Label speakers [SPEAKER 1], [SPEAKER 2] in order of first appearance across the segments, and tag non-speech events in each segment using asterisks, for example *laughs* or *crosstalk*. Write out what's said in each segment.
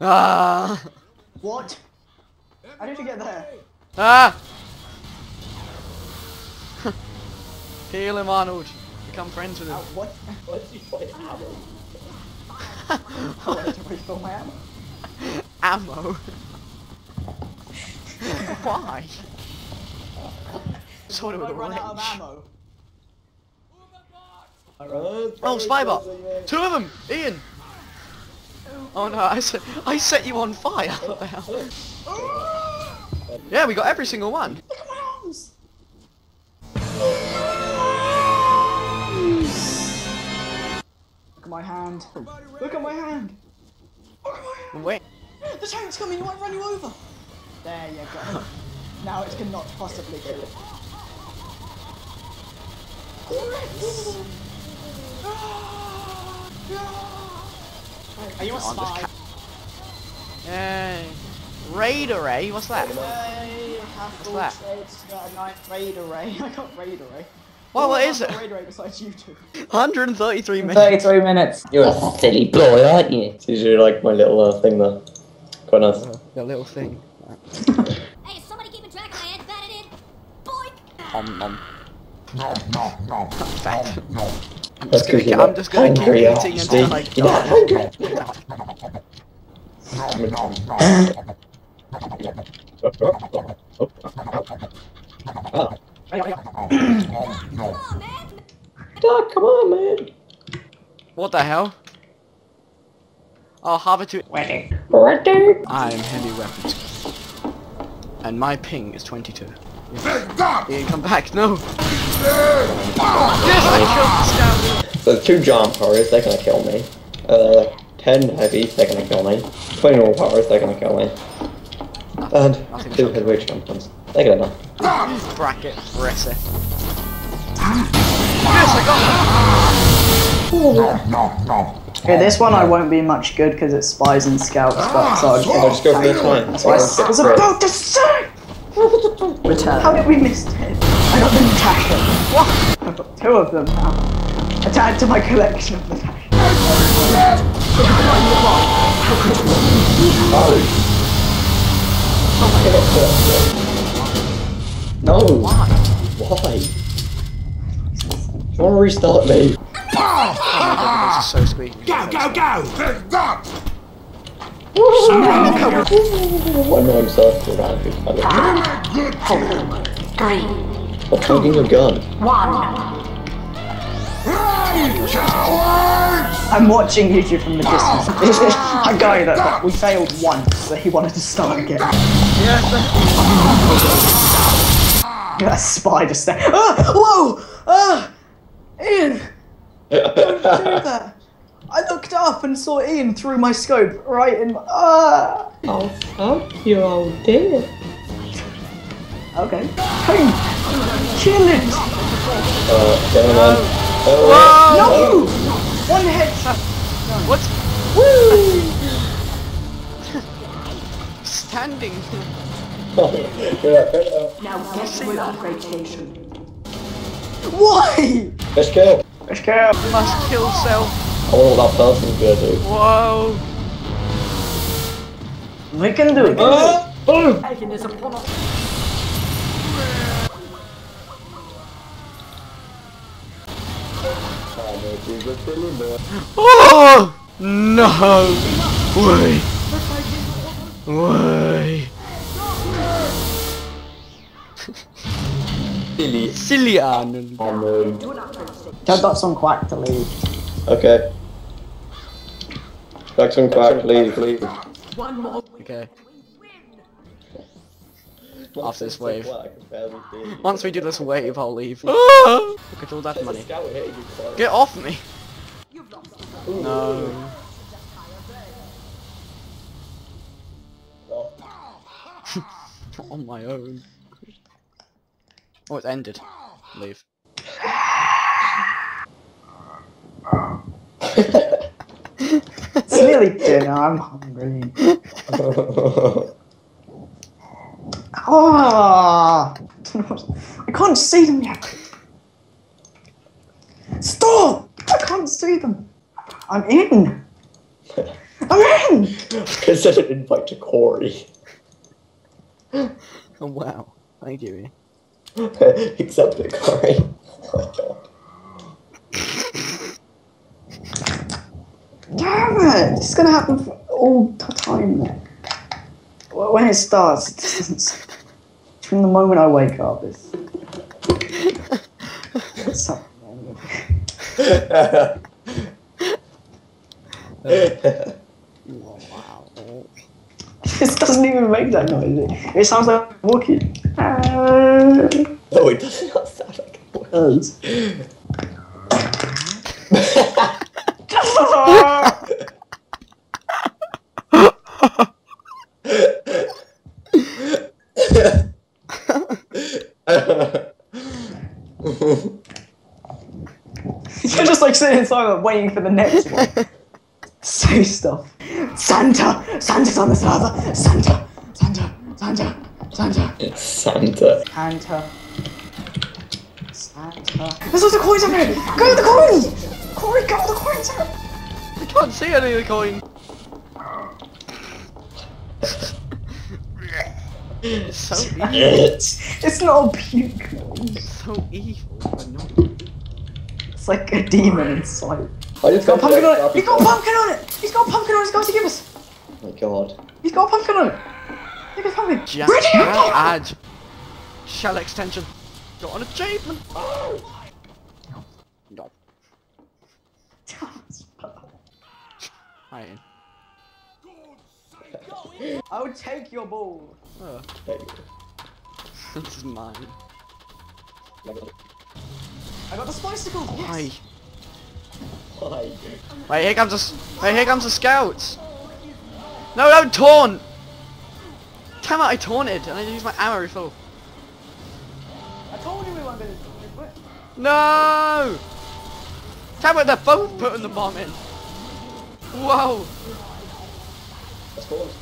[SPEAKER 1] Ah!
[SPEAKER 2] What? How did you get there?
[SPEAKER 1] Ah! Heal him, Arnold. Become friends with him.
[SPEAKER 2] Ow, what?
[SPEAKER 3] What's he playing ammo?
[SPEAKER 2] I wanted to refill my ammo.
[SPEAKER 1] Ammo. Why? Sort of
[SPEAKER 2] I
[SPEAKER 1] a
[SPEAKER 2] run out of
[SPEAKER 1] wrench. Oh, Spybot! Two of them! Iain! Oh no, I set, I set you on fire! What the hell? Yeah, we got every single one!
[SPEAKER 2] Look at my arms! Look at my hand. Look at my hand. Look at my hand.
[SPEAKER 1] Wait.
[SPEAKER 2] The tank's coming, it might run you over. There you go. *laughs* now it cannot possibly kill it. Are you a
[SPEAKER 1] I'm just
[SPEAKER 2] spy?
[SPEAKER 1] ca- Raid array? Eh? What's that?
[SPEAKER 2] Hey, half full
[SPEAKER 1] that?
[SPEAKER 2] trades, a night raid array. I got raid array. Eh?
[SPEAKER 1] Well, what
[SPEAKER 2] Who
[SPEAKER 1] is
[SPEAKER 2] else
[SPEAKER 1] it?
[SPEAKER 2] got Raid array besides you two.
[SPEAKER 1] 133 minutes.
[SPEAKER 3] 33 minutes. You're a silly boy, aren't you? It's usually like my little uh, thing there. Quite nice.
[SPEAKER 1] Oh, the little thing. *laughs*
[SPEAKER 4] Hey, is somebody keeping track of my ad batted in? Boink!
[SPEAKER 1] Om om. Fat. I'm
[SPEAKER 3] That's
[SPEAKER 1] just
[SPEAKER 3] 'cause
[SPEAKER 1] gonna, I'm just gonna keep
[SPEAKER 3] hungry, aren't
[SPEAKER 1] eating until I
[SPEAKER 3] Steve? You're not
[SPEAKER 1] die.
[SPEAKER 3] hungry. Oh.
[SPEAKER 4] Come on, man!
[SPEAKER 3] Doc, come on, man.
[SPEAKER 1] What the hell? Oh, Harvard to
[SPEAKER 3] Right there.
[SPEAKER 1] I'm heavy weapons. And my ping is 22. Iain, come back, no! Yes, I killed the scout!
[SPEAKER 3] So two giant powers, they're gonna kill me. Uh, ten heavies, they're gonna kill me. Twenty normal powers, they're gonna kill me. And
[SPEAKER 1] Nothing
[SPEAKER 3] two
[SPEAKER 1] shall
[SPEAKER 3] heavyweight champions, they're gonna die.
[SPEAKER 1] Bracket, press it. Yes, I got it. No, no.
[SPEAKER 2] Okay, this one I won't be much good because it's spies and scouts, but so I'll just
[SPEAKER 3] I'll just go for the time.
[SPEAKER 2] That's what I was about to say! Return. How did we miss it? I got the Natasha. What? I've got two of them now. Add to my collection of Natasha.
[SPEAKER 3] No!
[SPEAKER 1] Why?
[SPEAKER 3] Why? You wanna restart me?
[SPEAKER 1] Oh, this is so squeaky.
[SPEAKER 5] Go, go, go!
[SPEAKER 3] One around you.
[SPEAKER 4] Three,
[SPEAKER 3] holding your gun.
[SPEAKER 4] one.
[SPEAKER 2] I'm watching YouTube from the distance. *laughs* I guy that we failed once, so he wanted to start again. That spider step. Ah! Whoa! Ah! Iain! Don't do that! I looked up and saw Iain through my scope, right in my. Ah!
[SPEAKER 3] Oh, fuck you, old dear.
[SPEAKER 2] Okay. Hey! Kill it!
[SPEAKER 3] Uh, gentlemen. Oh,
[SPEAKER 1] Whoa!
[SPEAKER 2] No! One headshot!
[SPEAKER 1] What?
[SPEAKER 2] Woo! *laughs*
[SPEAKER 1] Standing. *laughs*
[SPEAKER 2] Now get to the upgrade station. Why?
[SPEAKER 3] Let's go.
[SPEAKER 2] Let's go.
[SPEAKER 1] Must kill self.
[SPEAKER 3] I wonder what that person's gonna do.
[SPEAKER 1] Whoa.
[SPEAKER 2] We can do it.
[SPEAKER 3] Ah! Boom!
[SPEAKER 1] Oh! No! Wait! Wait!
[SPEAKER 3] Silly.
[SPEAKER 1] Silly Arnold.
[SPEAKER 2] I've got some quack to leave.
[SPEAKER 3] Okay. Back Jackson Quack, leave, leave.
[SPEAKER 1] Okay. After this wave. Once we do this wave, I'll leave. Ah! Look at all that money. Get off me! No. *laughs* On my own. Oh, it's ended. Leave.
[SPEAKER 2] It's nearly dinner. I'm hungry. *laughs* Ah! I can't see them yet. Stop! I can't see them. I'm in. *laughs* I'm in!
[SPEAKER 3] I sent an invite to Corey.
[SPEAKER 1] Oh *laughs* wow. Thank you.
[SPEAKER 3] Accept it, Corey. My god.
[SPEAKER 2] Damn it! It's gonna happen for all the time. When it starts, it doesn't. From the moment I wake up, it's. it's something *laughs* it. This doesn't even make that noise. It, sounds like walking. Uh,
[SPEAKER 3] no, it does not sound like a. *laughs*
[SPEAKER 2] does. You're just like sitting waiting for the next one. *laughs* Say stuff. Santa! Santa's on the server! Santa! Santa! Santa! Santa!
[SPEAKER 3] it's Santa.
[SPEAKER 2] Santa. Santa. There's lots of coins up there! Go with the coins! Corey, go with the coins!
[SPEAKER 1] I can't see any of the coin. It's *laughs* so evil.
[SPEAKER 3] It's
[SPEAKER 2] It's not a puke noise.
[SPEAKER 1] It's so evil. but no.
[SPEAKER 2] It's like a demon inside.
[SPEAKER 3] I just
[SPEAKER 2] He's got a
[SPEAKER 3] got
[SPEAKER 2] pumpkin on it! He's got a pumpkin on it! He's got a pumpkin on it! He's going to give us!
[SPEAKER 3] Oh my god.
[SPEAKER 2] He's got a pumpkin on it! Look at the pumpkin!
[SPEAKER 1] Jack
[SPEAKER 2] Ready?
[SPEAKER 1] add shell extension. Got an achievement. Oh. No. Hi. Iain.
[SPEAKER 2] I would take your ball.
[SPEAKER 1] Oh,
[SPEAKER 3] Hey. *laughs*
[SPEAKER 1] this is mine.
[SPEAKER 2] I got the Spy-cicle.
[SPEAKER 1] Why?
[SPEAKER 2] Yes.
[SPEAKER 3] Why?
[SPEAKER 1] Wait, here comes the wait, here comes the scouts. No, don't taunt. Damn it, I taunted and I used my ammo refill.
[SPEAKER 2] I told you we weren't going to do it.
[SPEAKER 1] No! Damn it, they're both putting the bomb in. Whoa!
[SPEAKER 3] Of course.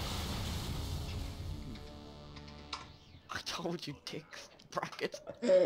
[SPEAKER 1] I told you, dick bracket. *laughs*